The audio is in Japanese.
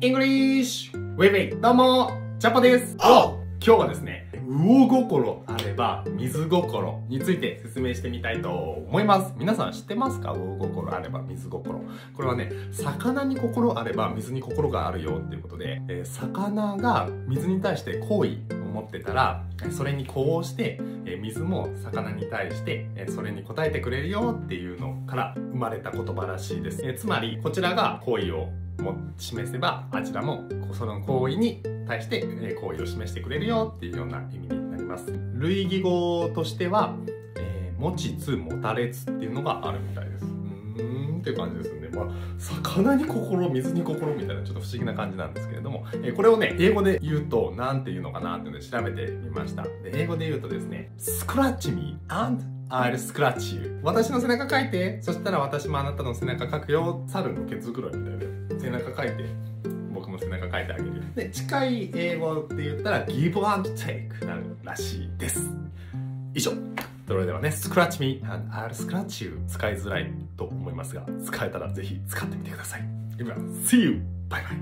English! ウェイウェイどうも、ジャパです今日はですね、魚心あれば水心について説明してみたいと思います。皆さん知ってますか？魚心あれば水心。これはね、魚に心あれば水に心があるよっていうことで、えー魚が水に対して好意を持ってたら、えーそれに呼応して、えー水も魚に対して、えーそれに応えてくれるよっていうのから生まれた言葉らしいです。えーつまり、こちらが好意をも示せば、あちらもその行為に対してえー好意を示してくれるよっていうような意味になります。類義語としては、えー持ちつ持たれつっていうのがあるみたいです。うんっていう感じですね。まあ、魚に心、水に心みたいなちょっと不思議な感じなんですけれども、えーこれをね、英語で言うと何て言うのかなっていうので調べてみました。で、英語で言うとですね、scratch me and I'll scratch you. 私の背中書いて、そしたら私もあなたの背中書くよ。猿の毛づくろいみたいで。背中書いて、僕も背中書いてあげる。で、近い英語って言ったら give and take なるらしいです。以上。それではね、scratch me and I'll scratch you 使いづらいと思いますが、使えたらぜひ使ってみてください。では、see you! バイバイ